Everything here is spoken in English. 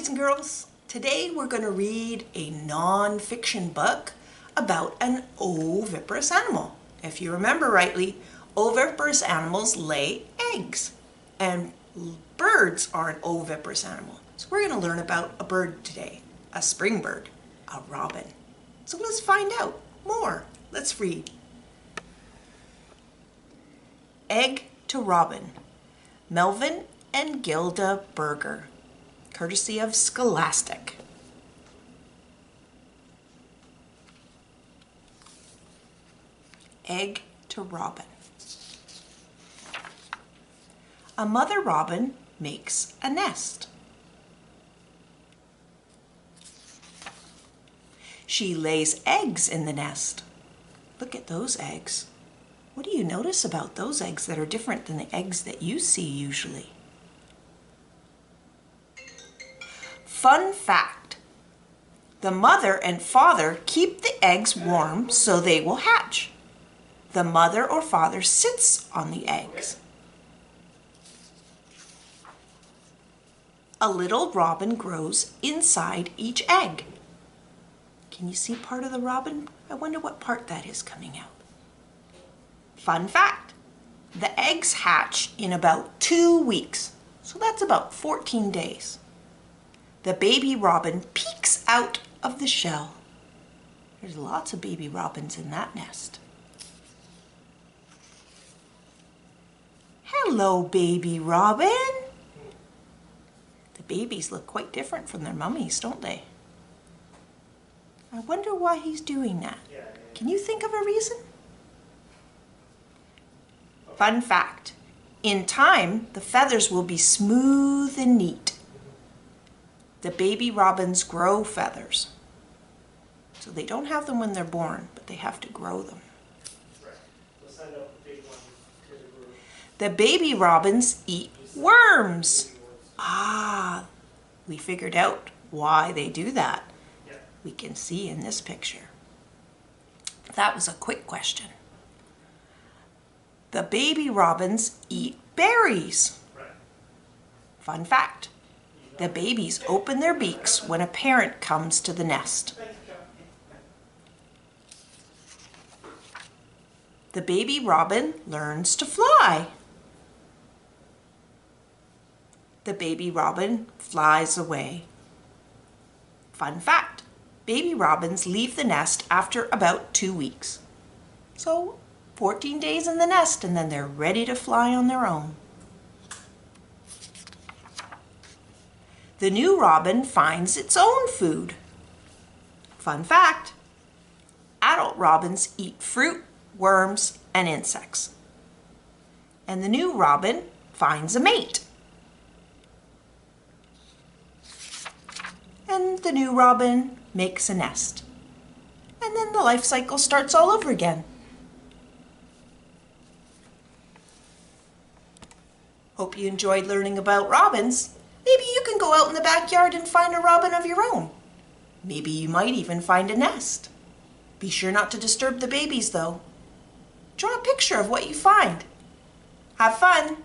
boys and girls. Today we're going to read a non-fiction book about an oviparous animal. If you remember rightly, oviparous animals lay eggs and birds are an oviparous animal. So we're going to learn about a bird today, a spring bird, a robin. So let's find out more. Let's read. Egg to Robin, Melvin and Gilda Berger courtesy of Scholastic. Egg to robin. A mother robin makes a nest. She lays eggs in the nest. Look at those eggs. What do you notice about those eggs that are different than the eggs that you see usually? Fun fact. The mother and father keep the eggs warm so they will hatch. The mother or father sits on the eggs. A little robin grows inside each egg. Can you see part of the robin? I wonder what part that is coming out. Fun fact, the eggs hatch in about two weeks. So that's about 14 days the baby robin peeks out of the shell. There's lots of baby robins in that nest. Hello, baby robin. The babies look quite different from their mummies, don't they? I wonder why he's doing that. Can you think of a reason? Fun fact. In time, the feathers will be smooth and neat the baby robins grow feathers. So they don't have them when they're born, but they have to grow them. The baby robins eat worms. Ah, we figured out why they do that. We can see in this picture. That was a quick question. The baby robins eat berries. Fun fact. The babies open their beaks when a parent comes to the nest. The baby robin learns to fly. The baby robin flies away. Fun fact, baby robins leave the nest after about two weeks. So 14 days in the nest and then they're ready to fly on their own. The new robin finds its own food. Fun fact, adult robins eat fruit, worms, and insects. And the new robin finds a mate. And the new robin makes a nest. And then the life cycle starts all over again. Hope you enjoyed learning about robins. Maybe you can go out in the backyard and find a robin of your own. Maybe you might even find a nest. Be sure not to disturb the babies though. Draw a picture of what you find. Have fun!